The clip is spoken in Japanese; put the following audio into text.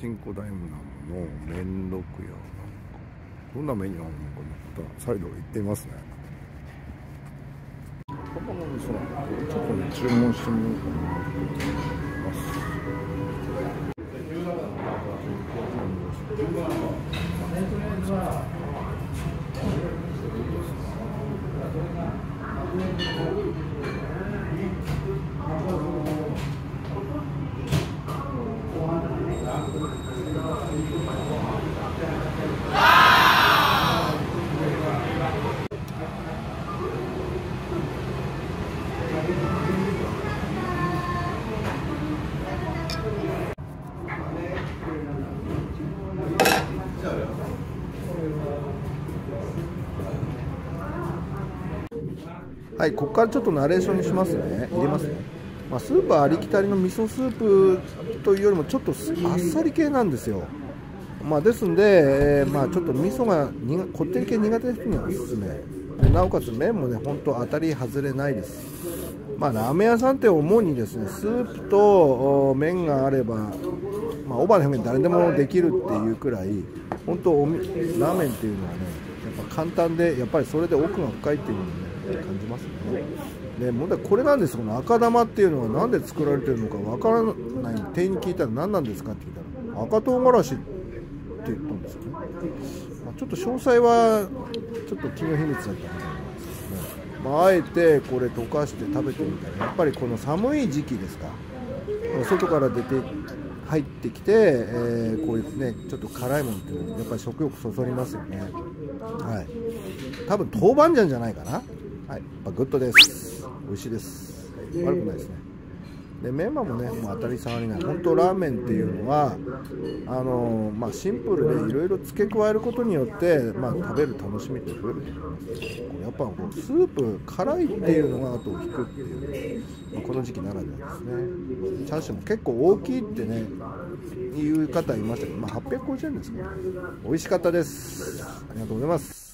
チンコダイムなもの面倒くやどんなメニューあるのかまた再度行ってみますね。パパの味噌なんでちょっとね注文してみようかなと思います。はい、ここからちょっとナレーションにしますね。入れますね。まあ、スープはありきたりの味噌スープというよりもちょっとあっさり系なんですよ。まあ、ですんで、えーまあ、ちょっと味噌が苦こってり系苦手な人にはおすすめ。でなおかつ麺もね、本当当たり外れないです。まあ、ラーメン屋さんって主にですね、スープと麺があれば、まあ、オーバーの表現誰でもできるっていうくらい、本当おみラーメンっていうのはね、やっぱ簡単で、やっぱりそれで奥が深いっていうのね、感じますね。で問題これなんですこの赤玉っていうのは何で作られてるのかわからない。店員に聞いたら何なんですかって聞いたら赤唐辛子って言ったんですよね、まあ、ちょっと詳細はちょっと企業秘密だったみたいなんですけどね、まあ、あえてこれ溶かして食べてみたらやっぱりこの寒い時期ですか？外から出て入ってきて、えー、こういうねちょっと辛いものっていうのはやっぱり食欲そそりますよね。はい。多分豆板醤じゃないかな。はい。やっぱグッドです。美味しいです。悪くないですね。でメンマもねもう当たり障りない。本当ラーメンっていうのはあのまあ、シンプルでいろいろ付け加えることによって、まあ、食べる楽しみって増える。と思いますやっぱこうスープ辛いっていうのが後を引くっていう、まあ、この時期ならではですね。チャーシューも結構大きいってねいう方いましたけど、まあ、850円ですから美味しかったです。ありがとうございます。